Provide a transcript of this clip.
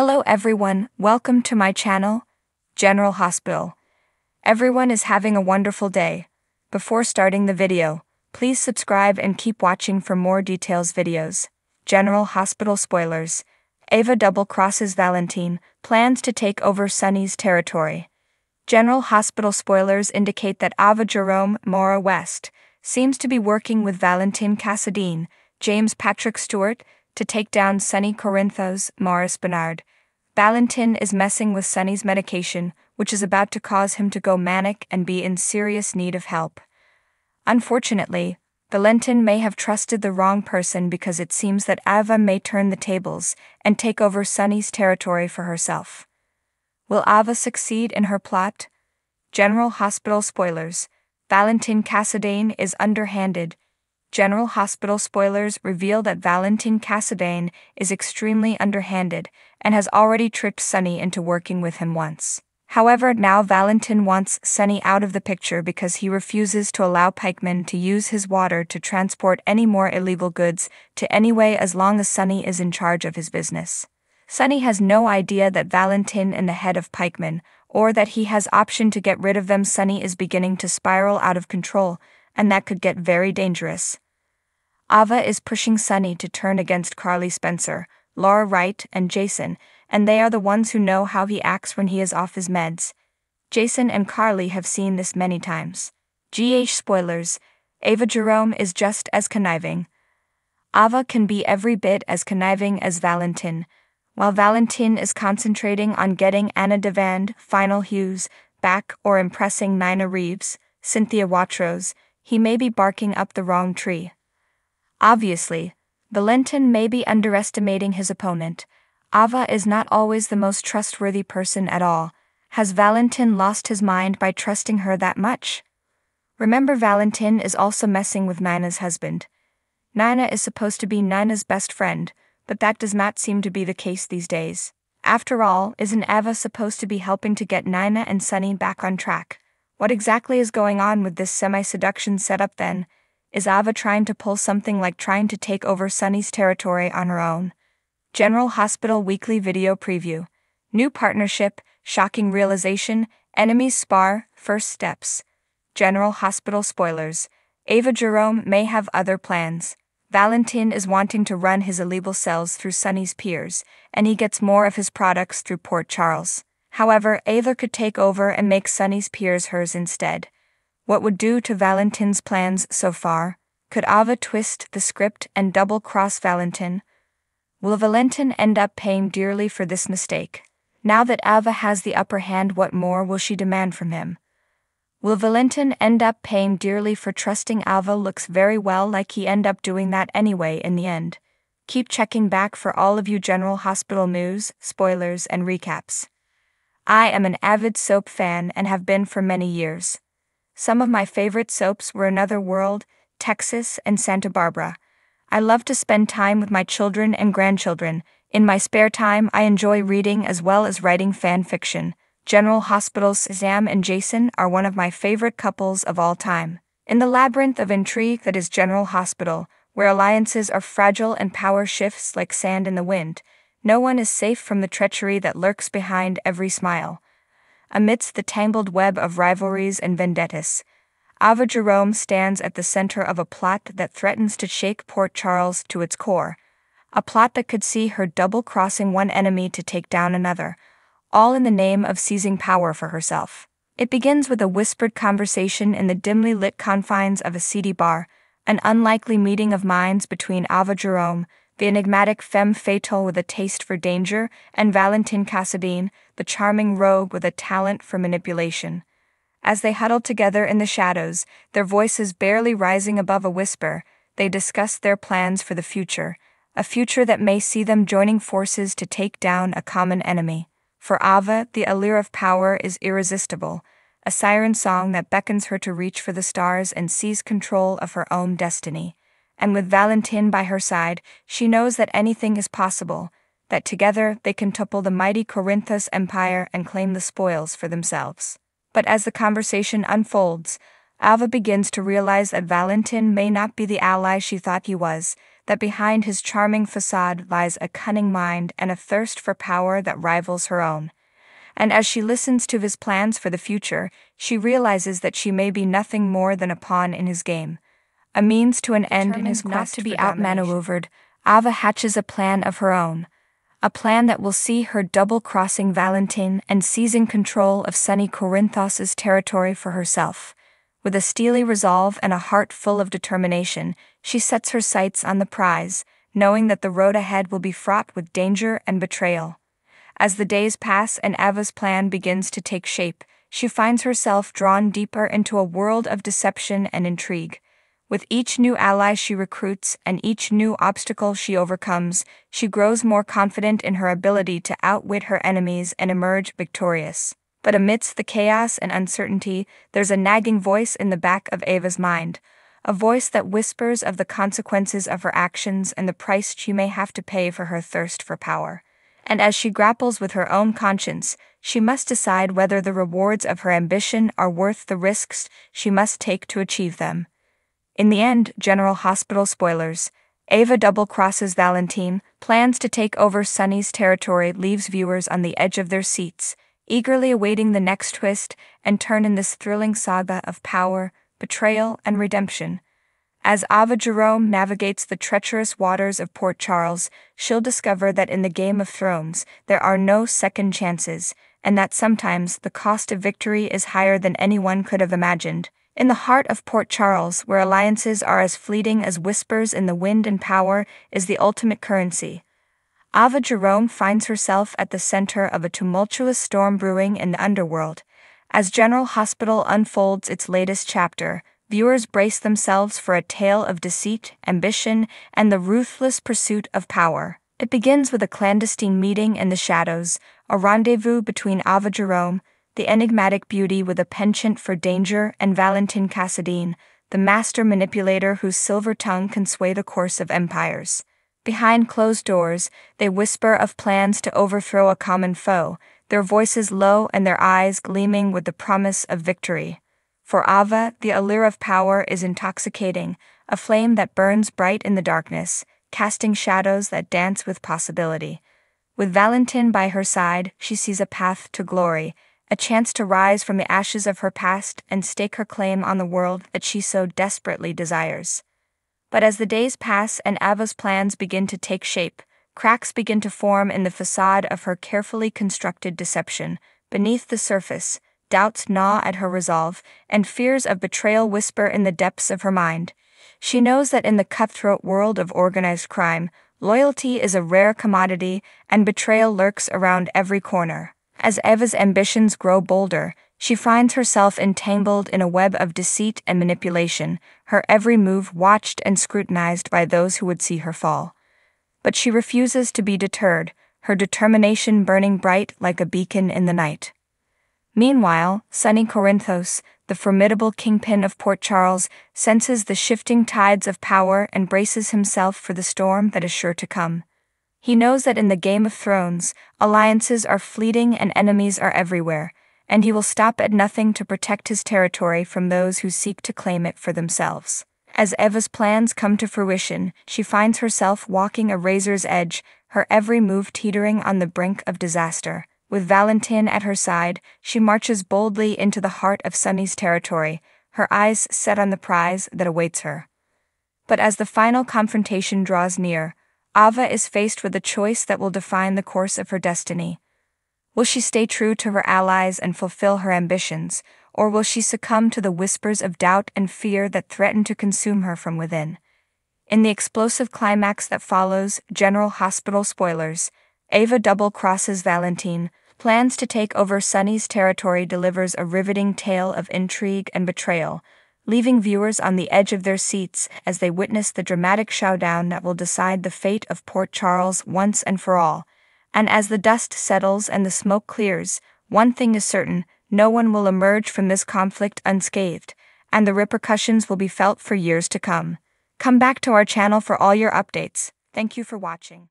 Hello everyone, welcome to my channel, General Hospital. Everyone is having a wonderful day. Before starting the video, please subscribe and keep watching for more details videos. General Hospital spoilers. Ava double crosses Valentine, plans to take over Sonny's territory. General Hospital spoilers indicate that Ava Jerome Maura West seems to be working with Valentine Cassadine, James Patrick Stuart, to take down Sonny Corinthos Maurice Benard. Valentin is messing with Sonny's medication, which is about to cause him to go manic and be in serious need of help. Unfortunately, Valentin may have trusted the wrong person because it seems that Ava may turn the tables and take over Sonny's territory for herself. Will Ava succeed in her plot? General Hospital spoilers. Valentin Cassadine is underhanded. General Hospital spoilers reveal that Valentin Cassadine is extremely underhanded and has already tricked Sonny into working with him once. However, now Valentin wants Sonny out of the picture because he refuses to allow Pikeman to use his water to transport any more illegal goods to Anyway as long as Sonny is in charge of his business. Sonny has no idea that Valentin is the head of Pikeman, or that he has option to get rid of them. Sunny is beginning to spiral out of control, and that could get very dangerous. Ava is pushing Sonny to turn against Carly Spencer, Laura Wright, and Jason, and they are the ones who know how he acts when he is off his meds. Jason and Carly have seen this many times. GH spoilers Ava Jerome is just as conniving. Ava can be every bit as conniving as Valentin, while Valentin is concentrating on getting Anna Devane, Finola Hughes, back or impressing Nina Reeves, Cynthia Watros, he may be barking up the wrong tree. Obviously, Valentin may be underestimating his opponent Ava is not always the most trustworthy person at all. Has Valentin lost his mind by trusting her that much? Remember, Valentin is also messing with Nina's husband. Nina is supposed to be Nina's best friend, but that does not seem to be the case these days. After all, isn't Ava supposed to be helping to get Nina and Sonny back on track? What exactly is going on with this semi seduction setup then? Is Ava trying to pull something like trying to take over Sonny's territory on her own? General Hospital Weekly Video Preview. New Partnership, Shocking Realization, Enemies Spar, First Steps. General Hospital Spoilers. Ava Jerome may have other plans. Valentin is wanting to run his illegal cells through Sonny's piers, and he gets more of his products through Port Charles. However, Ava could take over and make Sonny's piers hers instead. What would do to Valentin's plans so far? Could Ava twist the script and double cross Valentin? Will Valentin end up paying dearly for this mistake? Now that Ava has the upper hand, what more will she demand from him? Will Valentin end up paying dearly for trusting Ava looks very well like he end up doing that anyway in the end. Keep checking back for all of you General Hospital news, spoilers, and recaps. I am an avid soap fan and have been for many years. Some of my favorite soaps were Another World, Texas, and Santa Barbara. I love to spend time with my children and grandchildren. In my spare time, I enjoy reading as well as writing fan fiction. General Hospital's Sam and Jason are one of my favorite couples of all time. In the labyrinth of intrigue that is General Hospital, where alliances are fragile and power shifts like sand in the wind, no one is safe from the treachery that lurks behind every smile. Amidst the tangled web of rivalries and vendettas, Ava Jerome stands at the center of a plot that threatens to shake Port Charles to its core, a plot that could see her double crossing one enemy to take down another, all in the name of seizing power for herself. It begins with a whispered conversation in the dimly lit confines of a seedy bar, an unlikely meeting of minds between Ava Jerome, the enigmatic femme fatale with a taste for danger, and Valentin Cassadine, the charming rogue with a talent for manipulation. As they huddled together in the shadows, their voices barely rising above a whisper, they discussed their plans for the future, a future that may see them joining forces to take down a common enemy. For Ava, the allure of power is irresistible, a siren song that beckons her to reach for the stars and seize control of her own destiny. And with Valentin by her side, she knows that anything is possible, that together they can topple the mighty Corinthos empire and claim the spoils for themselves. But as the conversation unfolds, Alva begins to realize that Valentin may not be the ally she thought he was, that behind his charming facade lies a cunning mind and a thirst for power that rivals her own. And as she listens to his plans for the future, she realizes that she may be nothing more than a pawn in his game, a means to an end in his quest to be outmaneuvered. Ava hatches a plan of her own a plan that will see her double crossing Valentin and seizing control of Sonny Corinthos's territory for herself. With a steely resolve and a heart full of determination, she sets her sights on the prize, knowing that the road ahead will be fraught with danger and betrayal. As the days pass and Ava's plan begins to take shape, she finds herself drawn deeper into a world of deception and intrigue. With each new ally she recruits and each new obstacle she overcomes, she grows more confident in her ability to outwit her enemies and emerge victorious. But amidst the chaos and uncertainty, there's a nagging voice in the back of Ava's mind, a voice that whispers of the consequences of her actions and the price she may have to pay for her thirst for power. And as she grapples with her own conscience, she must decide whether the rewards of her ambition are worth the risks she must take to achieve them. In the end, General Hospital spoilers. Ava double crosses Valentine, plans to take over Sonny's territory, leaves viewers on the edge of their seats, eagerly awaiting the next twist and turn in this thrilling saga of power, betrayal, and redemption. As Ava Jerome navigates the treacherous waters of Port Charles, she'll discover that in the Game of Thrones, there are no second chances, and that sometimes the cost of victory is higher than anyone could have imagined. In the heart of Port Charles, where alliances are as fleeting as whispers in the wind and power is the ultimate currency. Ava Jerome finds herself at the center of a tumultuous storm brewing in the underworld. As General Hospital unfolds its latest chapter, viewers brace themselves for a tale of deceit, ambition, and the ruthless pursuit of power. It begins with a clandestine meeting in the shadows, a rendezvous between Ava Jerome, the enigmatic beauty with a penchant for danger, and Valentin Cassadine, the master manipulator whose silver tongue can sway the course of empires. Behind closed doors, they whisper of plans to overthrow a common foe, their voices low and their eyes gleaming with the promise of victory. For Ava, the allure of power is intoxicating, a flame that burns bright in the darkness, casting shadows that dance with possibility. With Valentin by her side, she sees a path to glory, a chance to rise from the ashes of her past and stake her claim on the world that she so desperately desires. But as the days pass and Ava's plans begin to take shape, cracks begin to form in the facade of her carefully constructed deception. Beneath the surface, doubts gnaw at her resolve, and fears of betrayal whisper in the depths of her mind. She knows that in the cutthroat world of organized crime, loyalty is a rare commodity and betrayal lurks around every corner. As Eva's ambitions grow bolder, she finds herself entangled in a web of deceit and manipulation, her every move watched and scrutinized by those who would see her fall. But she refuses to be deterred, her determination burning bright like a beacon in the night. Meanwhile, Sonny Corinthos, the formidable kingpin of Port Charles, senses the shifting tides of power and braces himself for the storm that is sure to come. He knows that in the Game of Thrones, alliances are fleeting and enemies are everywhere, and he will stop at nothing to protect his territory from those who seek to claim it for themselves. As Eva's plans come to fruition, she finds herself walking a razor's edge, her every move teetering on the brink of disaster. With Valentin at her side, she marches boldly into the heart of Sonny's territory, her eyes set on the prize that awaits her. But as the final confrontation draws near, Ava is faced with a choice that will define the course of her destiny. Will she stay true to her allies and fulfill her ambitions, or will she succumb to the whispers of doubt and fear that threaten to consume her from within? In the explosive climax that follows, General Hospital spoilers, Ava double crosses Valentine, plans to take over Sonny's territory delivers a riveting tale of intrigue and betrayal, leaving viewers on the edge of their seats as they witness the dramatic showdown that will decide the fate of Port Charles once and for all. And as the dust settles and the smoke clears, one thing is certain no one will emerge from this conflict unscathed, and the repercussions will be felt for years to come. Come back to our channel for all your updates. Thank you for watching.